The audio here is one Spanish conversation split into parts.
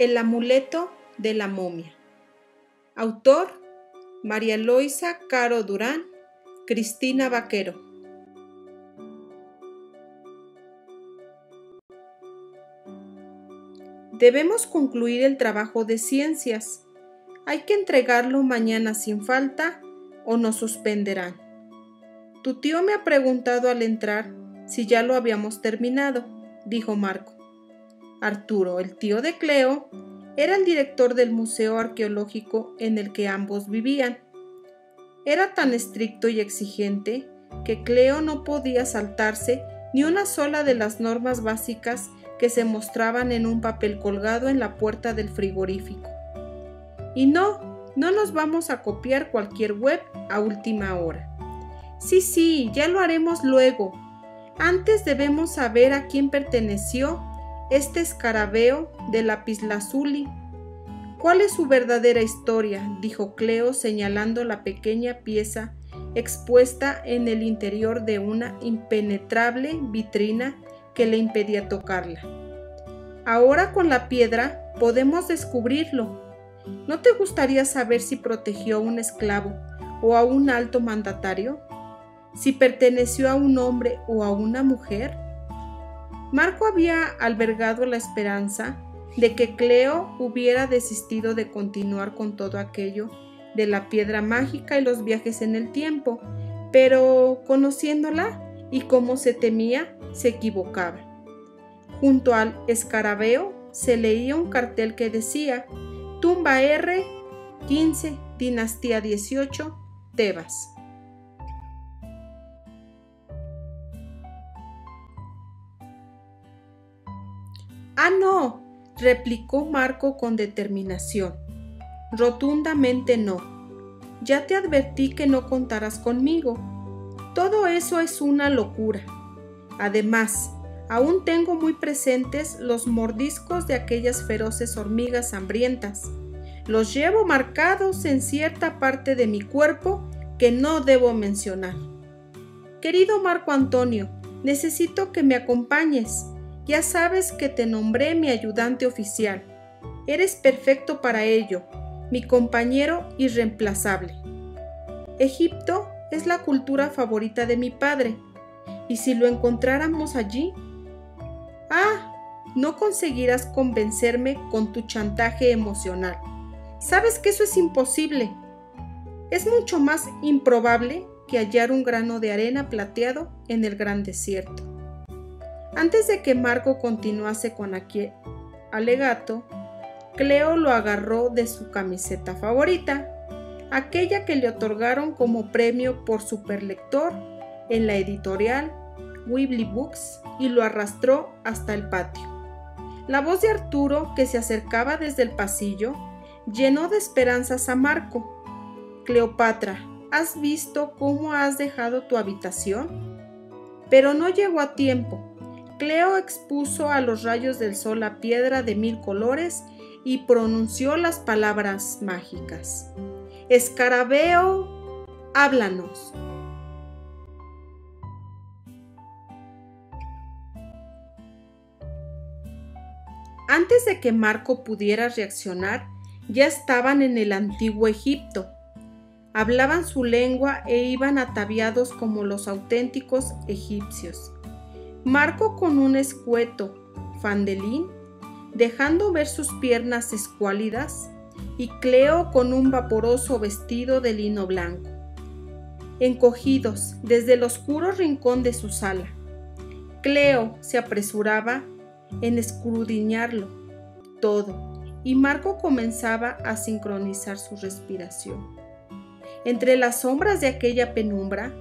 El amuleto de la momia. Autor María Loisa Caro Durán, Cristina Vaquero. Debemos concluir el trabajo de ciencias. Hay que entregarlo mañana sin falta o nos suspenderán. Tu tío me ha preguntado al entrar si ya lo habíamos terminado, dijo Marco. Arturo, el tío de Cleo, era el director del museo arqueológico en el que ambos vivían. Era tan estricto y exigente que Cleo no podía saltarse ni una sola de las normas básicas que se mostraban en un papel colgado en la puerta del frigorífico. Y no, no nos vamos a copiar cualquier web a última hora. Sí, sí, ya lo haremos luego. Antes debemos saber a quién perteneció este escarabeo de lapislázuli. ¿Cuál es su verdadera historia? dijo Cleo señalando la pequeña pieza expuesta en el interior de una impenetrable vitrina que le impedía tocarla. Ahora con la piedra podemos descubrirlo. ¿No te gustaría saber si protegió a un esclavo o a un alto mandatario? ¿Si perteneció a un hombre o a una mujer? Marco había albergado la esperanza de que Cleo hubiera desistido de continuar con todo aquello de la piedra mágica y los viajes en el tiempo, pero conociéndola y como se temía, se equivocaba. Junto al escarabeo se leía un cartel que decía Tumba R 15, Dinastía 18, Tebas. Ah, no, replicó Marco con determinación. Rotundamente no. Ya te advertí que no contarás conmigo. Todo eso es una locura. Además, aún tengo muy presentes los mordiscos de aquellas feroces hormigas hambrientas. Los llevo marcados en cierta parte de mi cuerpo que no debo mencionar. Querido Marco Antonio, necesito que me acompañes. Ya sabes que te nombré mi ayudante oficial. Eres perfecto para ello, mi compañero irreemplazable. Egipto es la cultura favorita de mi padre, y si lo encontráramos allí... Ah, no conseguirás convencerme con tu chantaje emocional. Sabes que eso es imposible. Es mucho más improbable que hallar un grano de arena plateado en el gran desierto. Antes de que Marco continuase con aquel alegato, Cleo lo agarró de su camiseta favorita, aquella que le otorgaron como premio por superlector en la editorial Weebly Books y lo arrastró hasta el patio. La voz de Arturo, que se acercaba desde el pasillo, llenó de esperanzas a Marco. Cleopatra, ¿has visto cómo has dejado tu habitación? Pero no llegó a tiempo. Cleo expuso a los rayos del sol la piedra de mil colores y pronunció las palabras mágicas. Escarabeo, háblanos. Antes de que Marco pudiera reaccionar, ya estaban en el antiguo Egipto. Hablaban su lengua e iban ataviados como los auténticos egipcios. Marco con un escueto fandelín, dejando ver sus piernas escuálidas, y Cleo con un vaporoso vestido de lino blanco. Encogidos desde el oscuro rincón de su sala, Cleo se apresuraba en escudriñarlo todo, y Marco comenzaba a sincronizar su respiración. Entre las sombras de aquella penumbra,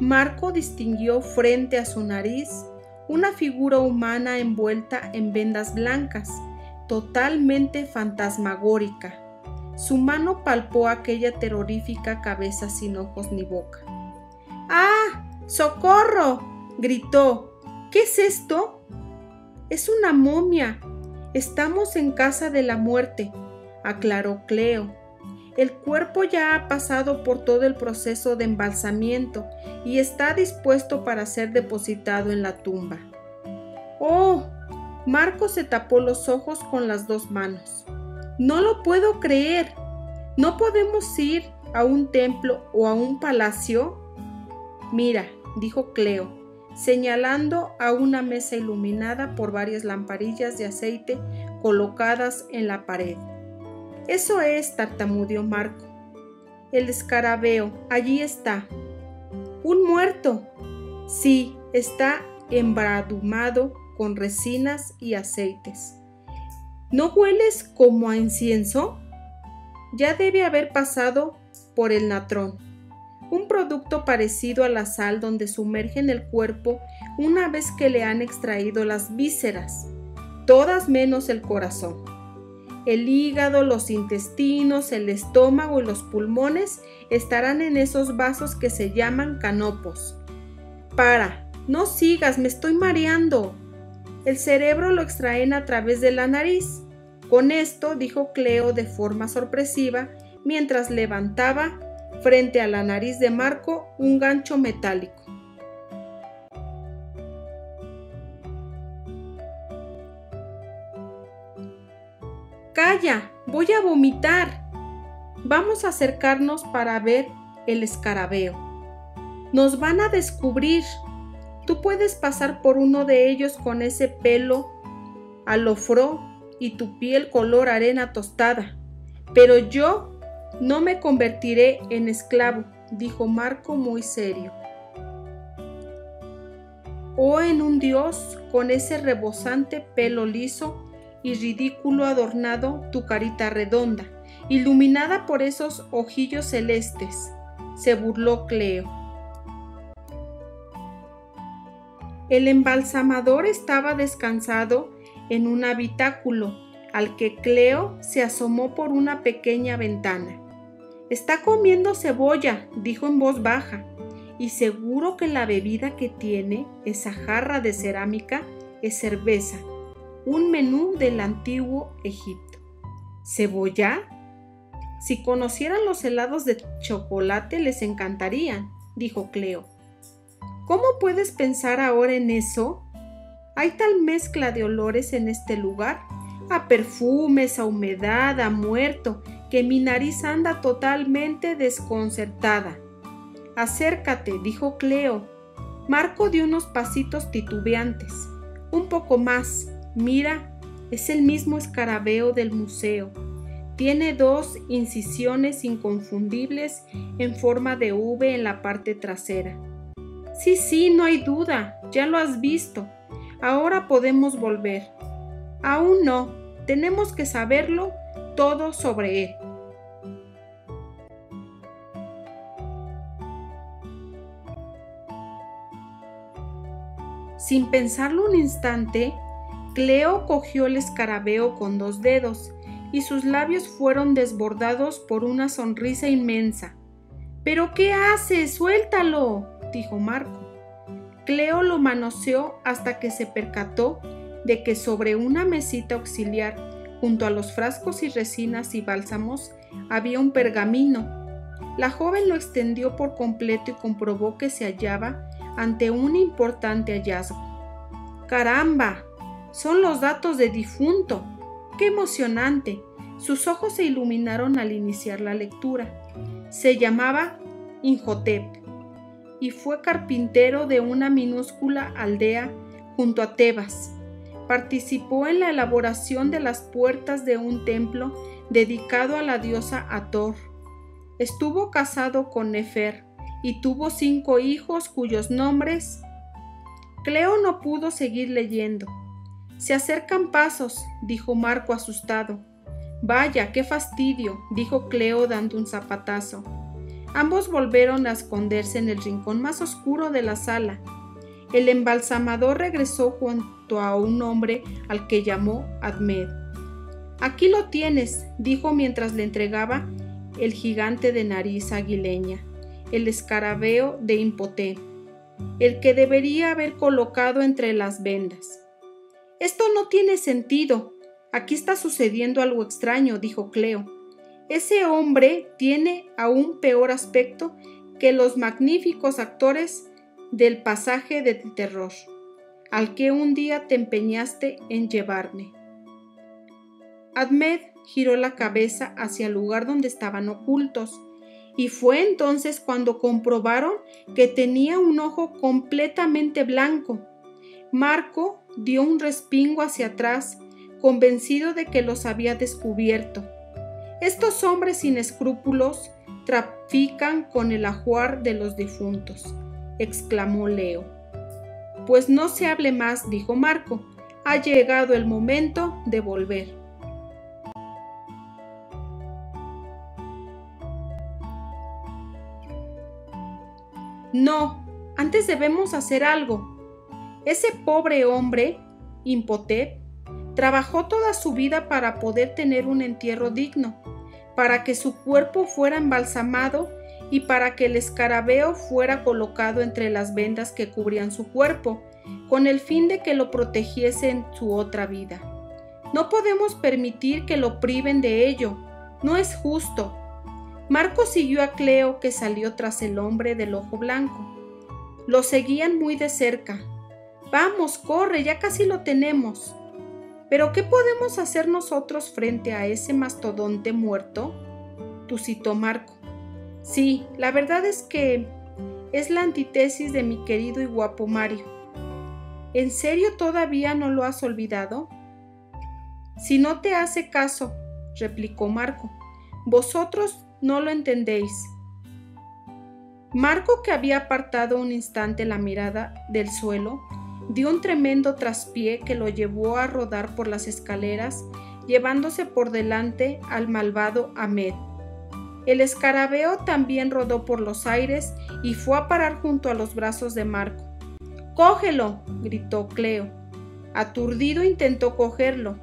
Marco distinguió frente a su nariz una figura humana envuelta en vendas blancas, totalmente fantasmagórica. Su mano palpó aquella terrorífica cabeza sin ojos ni boca. ¡Ah! ¡Socorro! gritó. ¿Qué es esto? Es una momia. Estamos en casa de la muerte, aclaró Cleo. El cuerpo ya ha pasado por todo el proceso de embalsamiento y está dispuesto para ser depositado en la tumba. ¡Oh! Marco se tapó los ojos con las dos manos. No lo puedo creer. ¿No podemos ir a un templo o a un palacio? Mira, dijo Cleo, señalando a una mesa iluminada por varias lamparillas de aceite colocadas en la pared. Eso es, tartamudeó Marco. El escarabeo, allí está. Un muerto. Sí, está embradumado con resinas y aceites. ¿No hueles como a incienso? Ya debe haber pasado por el natrón, un producto parecido a la sal donde sumergen el cuerpo una vez que le han extraído las vísceras, todas menos el corazón. El hígado, los intestinos, el estómago y los pulmones estarán en esos vasos que se llaman canopos. Para, no sigas, me estoy mareando. El cerebro lo extraen a través de la nariz. Con esto, dijo Cleo de forma sorpresiva, mientras levantaba frente a la nariz de Marco un gancho metálico. Calla, voy a vomitar. Vamos a acercarnos para ver el escarabeo. Nos van a descubrir. Tú puedes pasar por uno de ellos con ese pelo alofró y tu piel color arena tostada. Pero yo no me convertiré en esclavo, dijo Marco muy serio. O en un dios con ese rebosante pelo liso y ridículo adornado tu carita redonda, iluminada por esos ojillos celestes, se burló Cleo. El embalsamador estaba descansado en un habitáculo al que Cleo se asomó por una pequeña ventana. Está comiendo cebolla, dijo en voz baja, y seguro que la bebida que tiene, esa jarra de cerámica, es cerveza, un menú del antiguo Egipto. ¿Cebolla? Si conocieran los helados de chocolate les encantarían, dijo Cleo. ¿Cómo puedes pensar ahora en eso? Hay tal mezcla de olores en este lugar, a perfumes, a humedad, a muerto, que mi nariz anda totalmente desconcertada. Acércate, dijo Cleo. Marco dio unos pasitos titubeantes. Un poco más. Mira, es el mismo escarabeo del museo. Tiene dos incisiones inconfundibles en forma de V en la parte trasera. Sí, sí, no hay duda, ya lo has visto. Ahora podemos volver. Aún no, tenemos que saberlo todo sobre él. Sin pensarlo un instante, Cleo cogió el escarabeo con dos dedos y sus labios fueron desbordados por una sonrisa inmensa. ¿Pero qué haces? Suéltalo, dijo Marco. Cleo lo manoseó hasta que se percató de que sobre una mesita auxiliar, junto a los frascos y resinas y bálsamos, había un pergamino. La joven lo extendió por completo y comprobó que se hallaba ante un importante hallazgo. ¡Caramba! Son los datos de difunto. ¡Qué emocionante! Sus ojos se iluminaron al iniciar la lectura. Se llamaba Inhotep y fue carpintero de una minúscula aldea junto a Tebas participó en la elaboración de las puertas de un templo dedicado a la diosa Ator. Estuvo casado con Nefer y tuvo cinco hijos cuyos nombres... Cleo no pudo seguir leyendo. Se acercan pasos, dijo Marco asustado. Vaya, qué fastidio, dijo Cleo dando un zapatazo. Ambos volvieron a esconderse en el rincón más oscuro de la sala. El embalsamador regresó junto a un hombre al que llamó Admed. Aquí lo tienes, dijo mientras le entregaba el gigante de nariz aguileña, el escarabeo de Impoté, el que debería haber colocado entre las vendas. Esto no tiene sentido. Aquí está sucediendo algo extraño, dijo Cleo. Ese hombre tiene aún peor aspecto que los magníficos actores del pasaje de terror. al que un día te empeñaste en llevarme. Admed giró la cabeza hacia el lugar donde estaban ocultos, y fue entonces cuando comprobaron que tenía un ojo completamente blanco. Marco dio un respingo hacia atrás, convencido de que los había descubierto. Estos hombres sin escrúpulos trafican con el ajuar de los difuntos, exclamó Leo. Pues no se hable más, dijo Marco. Ha llegado el momento de volver. No, antes debemos hacer algo. Ese pobre hombre, Impotep, trabajó toda su vida para poder tener un entierro digno, para que su cuerpo fuera embalsamado y para que el escarabeo fuera colocado entre las vendas que cubrían su cuerpo, con el fin de que lo protegiese en su otra vida. No podemos permitir que lo priven de ello, no es justo. Marco siguió a Cleo que salió tras el hombre del ojo blanco. Lo seguían muy de cerca. Vamos, corre, ya casi lo tenemos. Pero ¿qué podemos hacer nosotros frente a ese mastodonte muerto? Tusitó Marco. Sí, la verdad es que es la antítesis de mi querido y guapo Mario. ¿En serio todavía no lo has olvidado? Si no te hace caso, replicó Marco, vosotros no lo entendéis. Marco, que había apartado un instante la mirada del suelo, dio un tremendo traspié que lo llevó a rodar por las escaleras, llevándose por delante al malvado Ahmed. El escarabeo también rodó por los aires y fue a parar junto a los brazos de Marco. ¡Cógelo! gritó Cleo. Aturdido intentó cogerlo.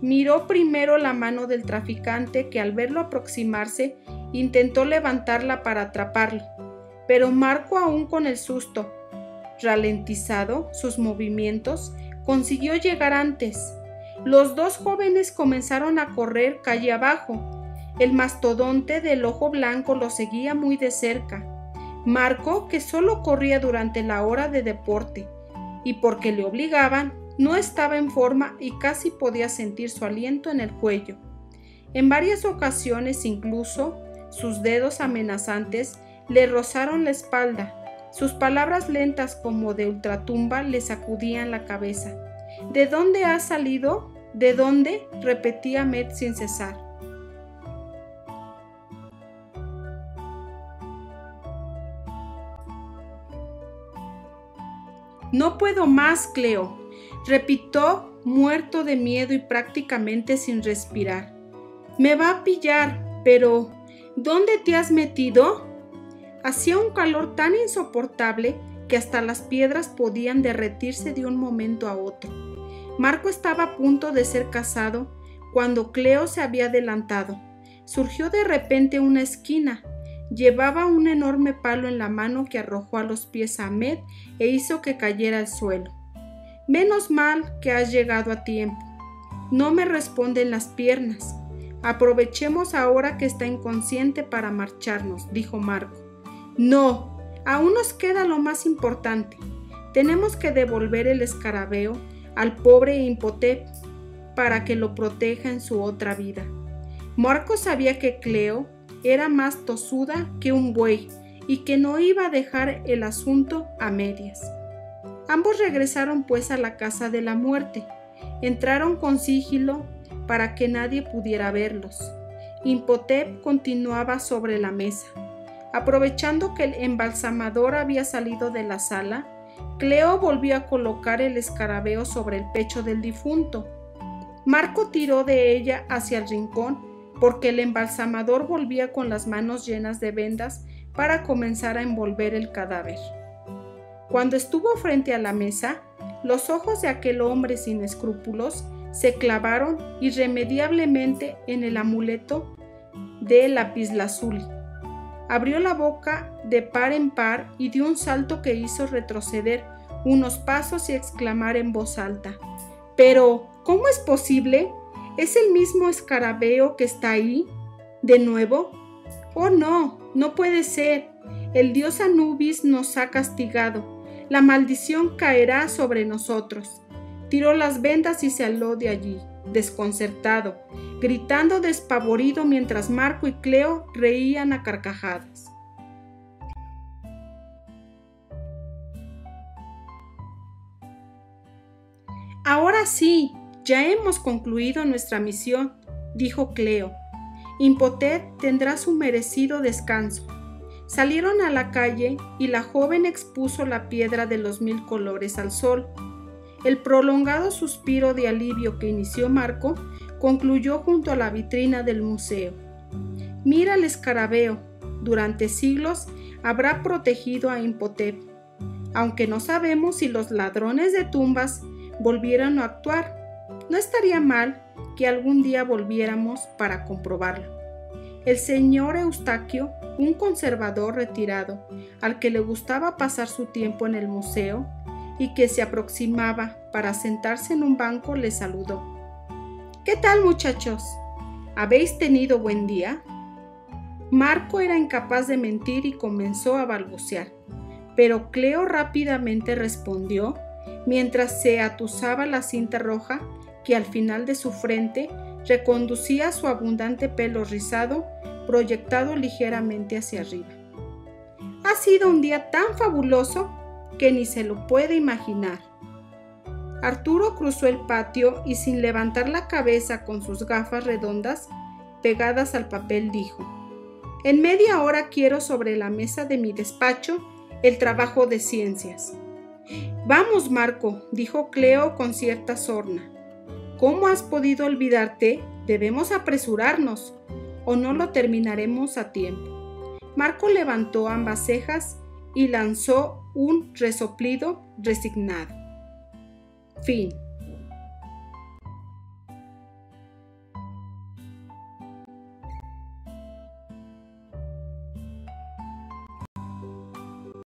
Miró primero la mano del traficante que al verlo aproximarse Intentó levantarla para atraparlo, pero Marco aún con el susto, ralentizado sus movimientos, consiguió llegar antes. Los dos jóvenes comenzaron a correr calle abajo. El mastodonte del ojo blanco lo seguía muy de cerca. Marco, que solo corría durante la hora de deporte, y porque le obligaban, no estaba en forma y casi podía sentir su aliento en el cuello. En varias ocasiones incluso sus dedos amenazantes le rozaron la espalda. Sus palabras lentas como de ultratumba le sacudían la cabeza. ¿De dónde has salido? ¿De dónde? repetía Met sin cesar. No puedo más, Cleo, repitió muerto de miedo y prácticamente sin respirar. Me va a pillar, pero ¿Dónde te has metido? Hacía un calor tan insoportable que hasta las piedras podían derretirse de un momento a otro. Marco estaba a punto de ser casado cuando Cleo se había adelantado. Surgió de repente una esquina. Llevaba un enorme palo en la mano que arrojó a los pies a Ahmed e hizo que cayera al suelo. Menos mal que has llegado a tiempo. No me responden las piernas. Aprovechemos ahora que está inconsciente para marcharnos, dijo Marco. No, aún nos queda lo más importante. Tenemos que devolver el escarabeo al pobre Impotep para que lo proteja en su otra vida. Marco sabía que Cleo era más tosuda que un buey y que no iba a dejar el asunto a medias. Ambos regresaron pues a la casa de la muerte. Entraron con sigilo para que nadie pudiera verlos. Impotep continuaba sobre la mesa. Aprovechando que el embalsamador había salido de la sala, Cleo volvió a colocar el escarabeo sobre el pecho del difunto. Marco tiró de ella hacia el rincón porque el embalsamador volvía con las manos llenas de vendas para comenzar a envolver el cadáver. Cuando estuvo frente a la mesa, los ojos de aquel hombre sin escrúpulos se clavaron irremediablemente en el amuleto de lapislázuli. Abrió la boca de par en par y dio un salto que hizo retroceder unos pasos y exclamar en voz alta. Pero, ¿cómo es posible? ¿Es el mismo escarabeo que está ahí? ¿De nuevo? Oh, no, no puede ser. El dios Anubis nos ha castigado. La maldición caerá sobre nosotros. Tiró las vendas y se aló de allí, desconcertado, gritando despavorido mientras Marco y Cleo reían a carcajadas. Ahora sí, ya hemos concluido nuestra misión, dijo Cleo. Impotet tendrá su merecido descanso. Salieron a la calle y la joven expuso la piedra de los mil colores al sol. El prolongado suspiro de alivio que inició Marco concluyó junto a la vitrina del museo. Mira el escarabeo, durante siglos habrá protegido a Imhotep, aunque no sabemos si los ladrones de tumbas volvieran a actuar. No estaría mal que algún día volviéramos para comprobarlo. El señor Eustaquio, un conservador retirado, al que le gustaba pasar su tiempo en el museo y que se aproximaba para sentarse en un banco, le saludó. ¿Qué tal muchachos? ¿Habéis tenido buen día? Marco era incapaz de mentir y comenzó a balbucear, pero Cleo rápidamente respondió mientras se atusaba la cinta roja que al final de su frente reconducía su abundante pelo rizado proyectado ligeramente hacia arriba. Ha sido un día tan fabuloso que ni se lo puede imaginar. Arturo cruzó el patio y sin levantar la cabeza con sus gafas redondas pegadas al papel dijo, En media hora quiero sobre la mesa de mi despacho el trabajo de ciencias. Vamos, Marco, dijo Cleo con cierta sorna. ¿Cómo has podido olvidarte? Debemos apresurarnos, o no lo terminaremos a tiempo. Marco levantó ambas cejas y lanzó un resoplido resignado. Fin.